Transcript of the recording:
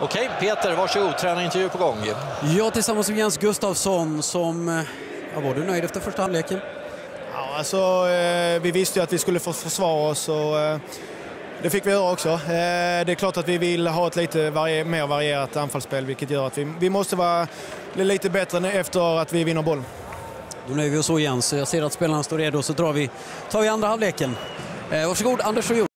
Okej, Peter, varsågod. Tränarintervju på gång. Ja, tillsammans med Jens Gustafsson som... Eh, ja, var du nöjd efter första halvleken? Ja, alltså, eh, vi visste ju att vi skulle få försvara oss och eh, det fick vi göra också. Eh, det är klart att vi vill ha ett lite varie- mer varierat anfallsspel vilket gör att vi, vi måste vara bli lite bättre efter att vi vinner boll. Då nöjer vi oss så Jens. Jag ser att spelarna står redo så drar vi, tar vi andra halvleken. Eh, varsågod Anders och Jon.